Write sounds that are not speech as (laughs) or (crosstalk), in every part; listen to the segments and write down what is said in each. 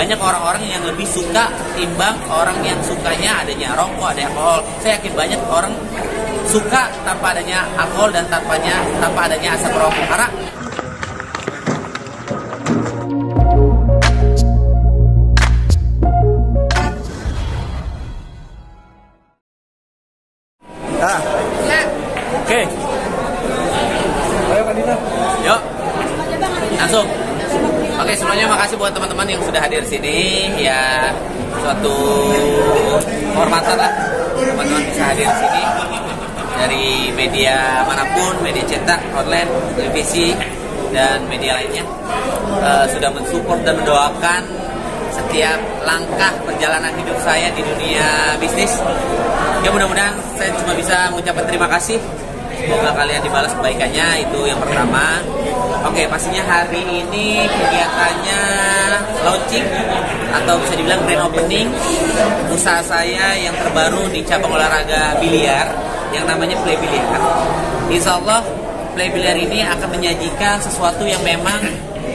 banyak orang-orang yang lebih suka timbang orang yang sukanya adanya rokok, ada alkohol. Saya yakin banyak orang suka tanpa adanya alkohol dan tanpanya tanpa adanya asap rokok karena Ah, ya oke. Ayo Kak Dita. Yuk, langsung. Oke, sebelumnya makasih buat teman-teman yang sudah hadir sini. Ya, suatu kehormatan lah teman-teman bisa hadir di sini dari media mana pun, media cetak, online, televisi, dan media lainnya Eh, sudah mensupport dan mendoakan setiap langkah perjalanan hidup saya di dunia bisnis. Ya mudah-mudahan saya cuma bisa mengucapkan terima kasih Semoga kalian dibalas kebaikannya itu yang pertama. Oke, pastinya hari ini kegiatannya launching atau bisa dibilang grand opening usaha saya yang terbaru di cabang olahraga biliar yang namanya Play Biliar. Insya Allah Play Biliar ini akan menyajikan sesuatu yang memang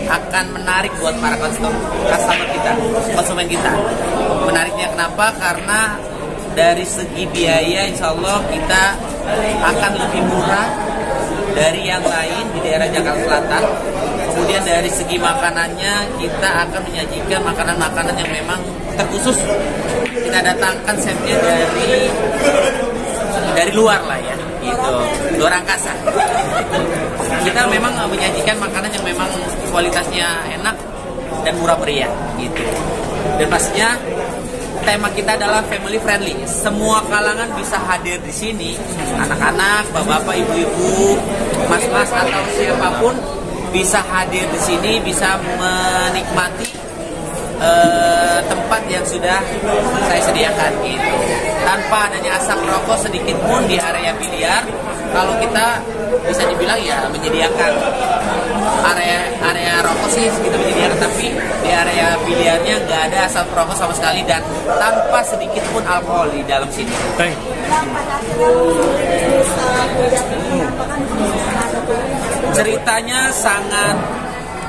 akan menarik buat para customer kita, konsumen kita. Menariknya kenapa? Karena dari segi biaya insya Allah kita akan lebih murah dari yang lain di daerah Jakarta Selatan kemudian dari segi makanannya kita akan menyajikan makanan-makanan yang memang terkhusus kita datangkan setnya dari dari luar lah ya gitu. Luar angkasa. Kita memang menyajikan makanan yang memang kualitasnya enak dan murah meriah gitu. Dan pastinya tema kita adalah family friendly. Semua kalangan bisa hadir di sini. Anak-anak, bapak-bapak, ibu-ibu, mas-mas atau siapa pun bisa hadir di sini, bisa menikmati eh, tempat yang sudah saya sediakan gitu. Tanpa adanya asap rokok sedikit pun di area biliar, kalau kita bisa dibilang ya menyediakan area area rokok sih kita menyediakan tapi di area biliarnya nggak ada asap rokok sama sekali dan tanpa sedikit pun alkohol di dalam sini. Thank. Ceritanya sangat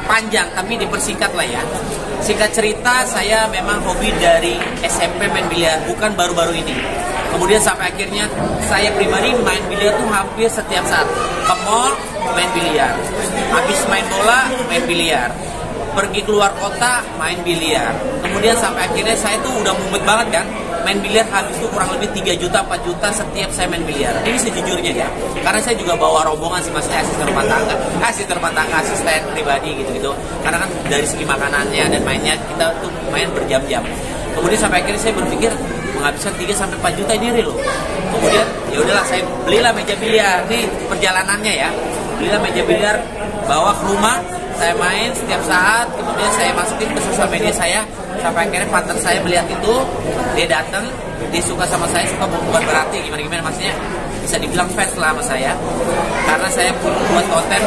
panjang tapi dipersingkat lah ya. Singkat cerita saya memang hobi dari SMP main biliar bukan baru-baru ini. Kemudian sampai akhirnya saya pribadi main biliar tuh hampir setiap saat. Ke mall main biliar. Habis main bola main biliar. Pergi keluar kota main biliar. Kemudian sampai akhirnya saya tuh udah mumet banget kan main biliar habis itu kurang lebih 3 juta 4 juta setiap saya main biliar ini sejujurnya ya karena saya juga bawa rombongan sih maksudnya asisten rumah tangga asisten rumah tangga asisten pribadi gitu gitu karena kan dari segi makanannya dan mainnya kita tuh main berjam-jam kemudian sampai akhirnya saya berpikir menghabiskan 3 sampai 4 juta ini loh. Kemudian ya udahlah saya belilah meja biliar. Ini perjalanannya ya. Belilah meja biliar bawa ke rumah saya main setiap saat. Kemudian saya masukin ke sosial media saya. Sampai akhirnya partner saya melihat itu dia datang dia suka sama saya suka bukan berarti gimana gimana maksudnya. Bisa dibilang fans lah sama saya. Karena saya buat konten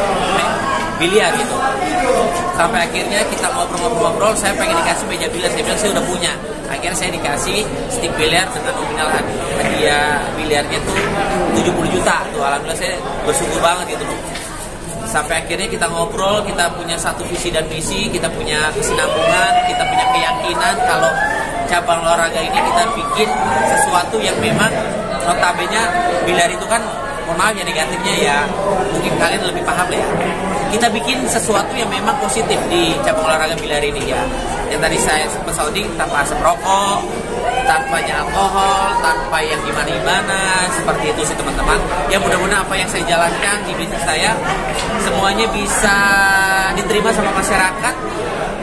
biliar gitu. Sampai akhirnya kita ngobrol-ngobrol-ngobrol saya pengen dikasih meja biliar. Saya bilang saya udah punya. Akhirnya saya dikasih stick biliar dengan nominal hadiah. Biliarnya tuh 70 juta tuh. Alhamdulillah saya bersyukur banget gitu sampai akhirnya kita ngobrol, kita punya satu visi dan misi, kita punya kesinambungan, kita punya keyakinan kalau cabang olahraga ini kita bikin sesuatu yang memang notabene biliar itu kan mohon maaf ya negatifnya ya mungkin kalian lebih paham ya kita bikin sesuatu yang memang positif di cabang olahraga biliar ini ya yang tadi saya sempat sounding tanpa asap rokok tanpanya alkohol, tanpa yang gimana-gimana, seperti itu sih teman-teman. Ya mudah-mudahan apa yang saya jalankan di bisnis saya semuanya bisa diterima sama masyarakat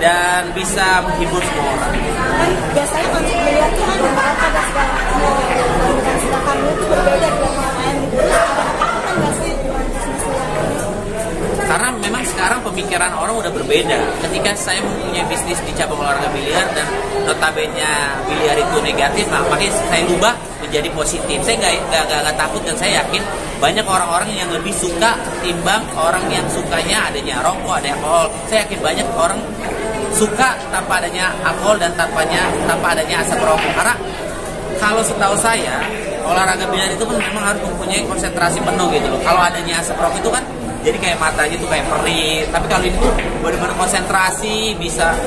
dan bisa menghibur semua orang. biasanya konsep biliar kan segala pemikiran orang udah berbeda. Ketika saya mempunyai bisnis di cabang olahraga biliar dan notabene biliar itu negatif, nah, makanya saya rubah menjadi positif. Saya nggak nggak nggak- nggak takut dan saya yakin banyak orang-orang yang lebih suka timbang orang yang sukanya adanya rokok, ada alkohol. Saya yakin banyak orang suka tanpa adanya alkohol dan tanpanya tanpa adanya asap rokok. Karena kalau setahu saya olahraga biliar itu kan memang harus mempunyai konsentrasi penuh gitu loh. Kalau adanya asap rokok itu kan jadi kayak matanya tuh kayak perih. Tapi kalau ini tuh benar-benar konsentrasi bisa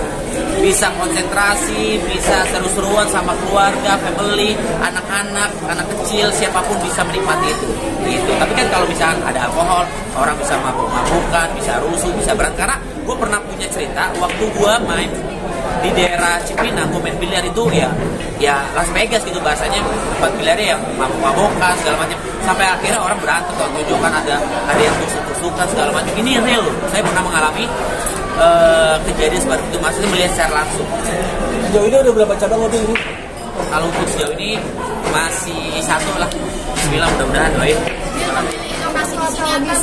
bisa konsentrasi bisa seru-seruan sama keluarga family anak-anak anak kecil siapa pun bisa menikmati itu. Gitu. Tapi kan kalau misalnya ada alkohol orang bisa mabuk-mabukan bisa rusuh bisa berantem karena gue pernah punya cerita waktu gue main di daerah Cipinang gue main biliar itu ya ya Las Vegas gitu bahasanya tempat biliarnya yang mabuk-mabukan segala macam. Sampai akhirnya orang berantem atau tunjukkan ada ada yang tusuk-tusukan segala macam. Ini real. Loh saya pernah mengalami eh, kejadian seperti itu. Maksudnya melihat secara langsung. Sejauh ini udah berapa cabang mobil ini? kalau untuk sejauh ini masih satu lah. Bismillah mudah-mudahan doain Memilih lokasi di sini apa?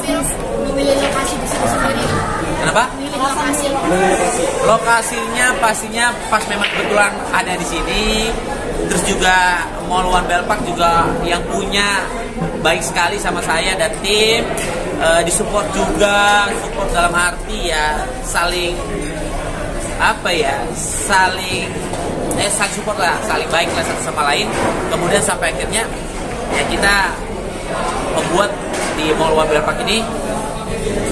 Memilih lokasi di sini sendiri. Kenapa? Lokasi. lokasinya pastinya pas memang kebetulan ada di sini. Terus juga Mall One Bell juga yang punya baik sekali sama saya dan tim. Eh, disupport juga support dalam arti ya saling apa ya saling eh saling support lah saling baik lah satu sama lain. Kemudian sampai akhirnya ya kita membuat di Mall One Bell ini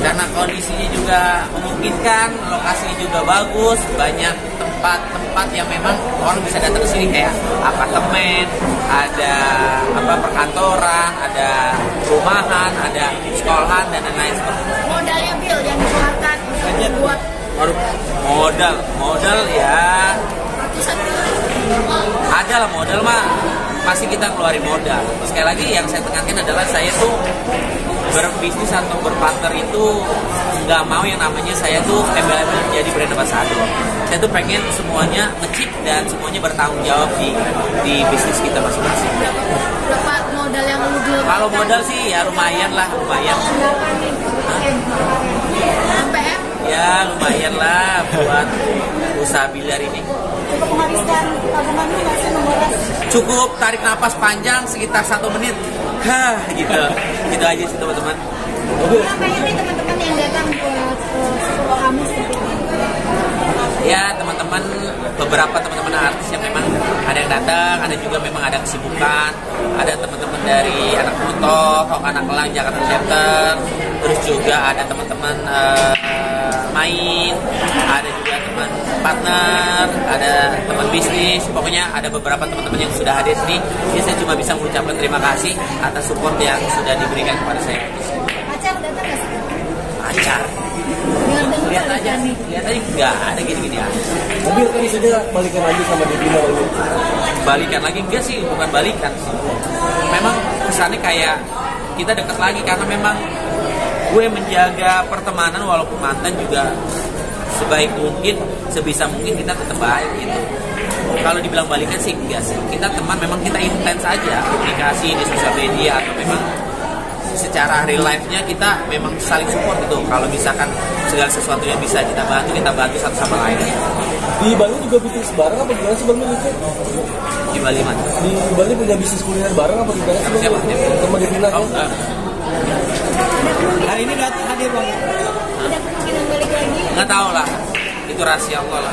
karena kondisinya juga memungkinkan, lokasinya juga bagus, banyak tempat-tempat yang memang orang bisa datang ke sini kayak apartemen, ada apa perkantoran, ada rumahan, ada sekolahan dan lain-lain seperti itu. Modalnya Bil yang dikeluarkan untuk membuat Baru modal, modal ya ada lah modal mah pasti kita keluarin modal. Sekali lagi yang saya tekankan adalah saya tuh berbisnis atau berpartner itu nggak mau yang namanya saya tuh embel-embel jadi brand ambassador. Saya tuh pengen semuanya ngecip dan semuanya bertanggung jawab di di bisnis kita masing-masing. Berapa modal yang lu? Kalau modal sih ya lumayan lah, lumayan. Sampai M? Ya lumayan lah buat usaha biliar ini. Cukup menghabiskan nggak sih menguras? Cukup tarik napas panjang sekitar satu menit. Hah, gitu. Gitu aja sih teman-teman. Apa ini teman-teman yang datang ke ke sekolah kamu ya teman-teman beberapa teman-teman artis yang memang ada yang datang ada juga memang ada kesibukan ada teman-teman dari anak Pluto anak Elang Jakarta Center terus juga ada teman-teman eh, main ada juga teman partner ada teman bisnis pokoknya ada beberapa teman-teman yang sudah hadir sini. Jadi saya cuma bisa mengucapkan terima kasih atas support yang sudah diberikan kepada saya. Pacar datang nggak sih? lihat aja. lihat aja nggak ada gini-gini. Aja Mobil tadi sudah balikan lagi sama ini. balikan lagi? Enggak sih bukan balikan. Memang kesannya kayak kita dekat lagi karena memang gue menjaga pertemanan walaupun mantan juga sebaik mungkin sebisa mungkin kita tetap baik gitu kalau dibilang balikan sih enggak sih kita teman memang kita intens aja komunikasi di sosial media atau memang secara real life-nya kita memang saling support gitu kalau misalkan segala sesuatu yang bisa kita bantu kita bantu satu sama lain Di Bali juga bisnis bareng apa gimana sih Bang di Bali mana? Di Bali punya bisnis kuliner bareng apa gimana sih? Bang Siapa? Mil? Sama Devina Oh, kan? enggak. Hari ini datang hadir Bang. Ada kemungkinan balik lagi? Nggak tahu lah. Itu rahasia Allah lah.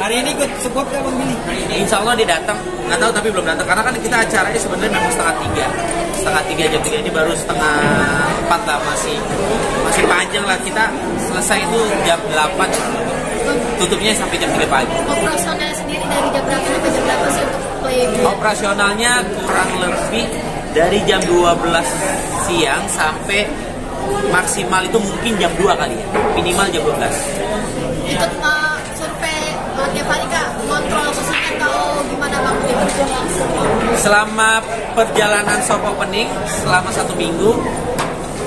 Hari ini ikut support ya Bang Billy? Insya Allah dia datang. Nggak tahu tapi belum datang. Karena kan kita acaranya sebenarnya memang setengah tiga. Setengah tiga jam tiga ini baru setengah empat lah. Masih masih panjang lah. Kita selesai itu jam delapan. Tutupnya sampai jam 3 pagi. Operasional sendiri dari jam berapa sampai jam berapa sih untuk play? Operasionalnya kurang lebih dari jam 12 siang sampai maksimal itu mungkin jam 2 kali ya. Minimal jam 12 ikut uh, survei uh, tiap hari kak kontrol kesehatan atau gimana bang Selama perjalanan soft opening selama satu minggu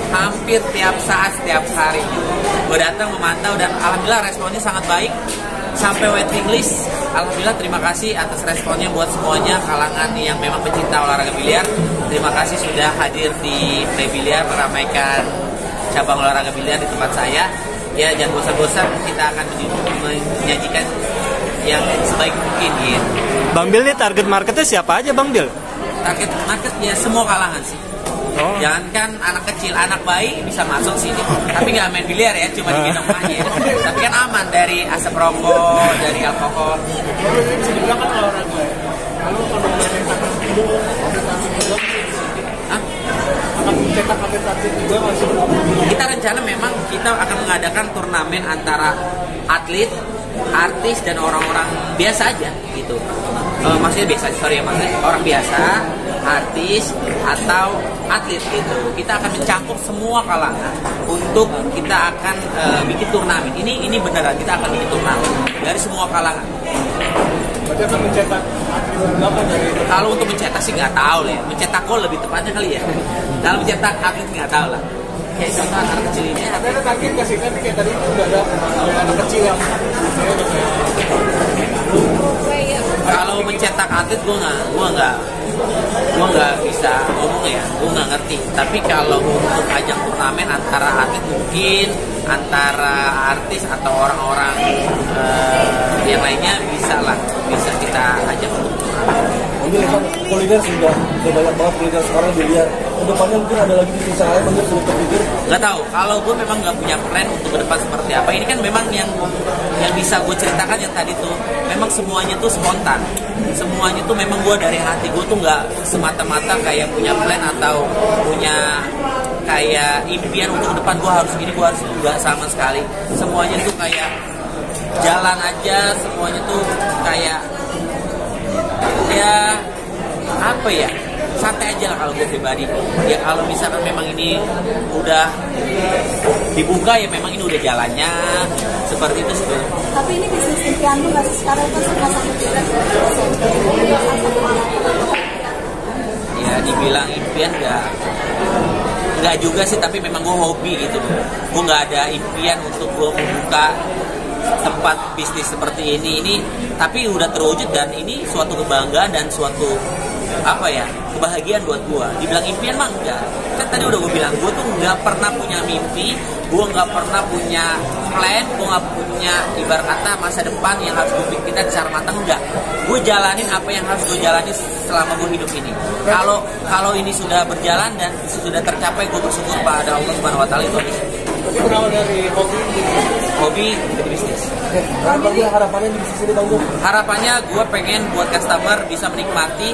hampir tiap saat setiap hari. Gue datang memantau dan alhamdulillah responnya sangat baik. Sampai waiting list alhamdulillah terima kasih atas responnya buat semuanya kalangan yang memang pecinta olahraga biliar. Terima kasih sudah hadir di Play Biliar meramaikan cabang olahraga biliar di tempat saya ya jangan bosan-bosan kita akan menyajikan yang sebaik mungkin gitu Bang Bil nih target marketnya siapa aja Bang Bil? target market ya semua kalangan sih. Oh. Jangankan anak kecil, anak bayi bisa masuk sini. Tapi nggak main biliar ya, cuma digendong aja. Tapi kan aman dari asap rokok, dari alkohol. Kita rencana memang kita akan mengadakan turnamen antara atlet, artis dan orang-orang biasa aja gitu. Eh, maksudnya biasa, sorry ya maksudnya orang biasa, artis atau atlet gitu. Kita akan mencakup semua kalangan untuk kita akan eh, bikin turnamen. Ini ini beneran kita akan bikin turnamen dari semua kalangan. Akan mencetak Kalau untuk mencetak sih nggak tahu lah ya. Mencetak gol lebih tepatnya kali ya. (laughs) Kalau mencetak atlet nggak tahu lah. Kayak contoh anak kecil ini Tapi ada target kasih kan kayak tadi udah ada anak kecil yang kalau mencetak atlet gue nggak gue nggak gue nggak bisa ngomong ya gue nggak ngerti tapi kalau untuk ajang antara atlet mungkin antara artis atau orang-orang eh, yang lainnya bisa lah bisa kita ajak untuk Ambil kan kuliner sudah sudah banyak banget kuliner sekarang dilihat. Ke depannya mungkin ada lagi bisnis lain mungkin sudah terpikir. nggak tahu kalau gue memang nggak punya plan untuk ke depan seperti apa ini kan memang yang yang bisa gue ceritakan yang tadi tuh memang semuanya tuh spontan semuanya tuh memang gue dari hati gue tuh nggak semata-mata kayak punya plan atau punya kayak impian untuk depan gue harus gini gue harus nggak sama sekali. Semuanya tuh kayak jalan aja semuanya tuh kayak ya apa ya santai aja lah kalau gue pribadi. Ya kalau misalkan memang ini udah dibuka ya memang ini udah jalannya seperti itu sebenarnya Tapi ini bisnis impian lu sih? Sekarang kan suka satu. Ini ya dibilang impian nggak nggak juga sih tapi memang gue hobi gitu gue nggak ada impian untuk gue membuka tempat bisnis seperti ini. Ini tapi udah terwujud dan ini suatu kebanggaan dan suatu apa ya kebahagiaan buat gue dibilang impian mah enggak. Kan tadi udah gue bilang gue tuh nggak pernah punya mimpi gue nggak pernah punya plan gue nggak punya ibarat kata masa depan yang harus gue pikirkan secara matang enggak. Gue jalanin apa yang harus gue jalani selama gue hidup ini. Kalau kalau ini sudah berjalan dan sudah tercapai gue bersyukur pada Allah Subhanahu Wa Taala itu berawal dari hobi hobi jadi bisnis. Harapannya di bisnis ini bang Gun. harapannya gue pengen buat customer bisa menikmati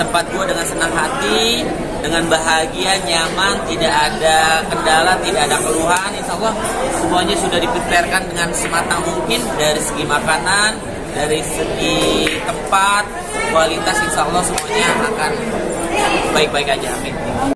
tempat gue dengan senang hati dengan bahagia nyaman tidak ada kendala tidak ada keluhan. Insya Allah semuanya sudah dipreparekan dengan sematang mungkin dari segi makanan dari segi tempat kualitas insya Allah semuanya akan baik-baik aja. Amin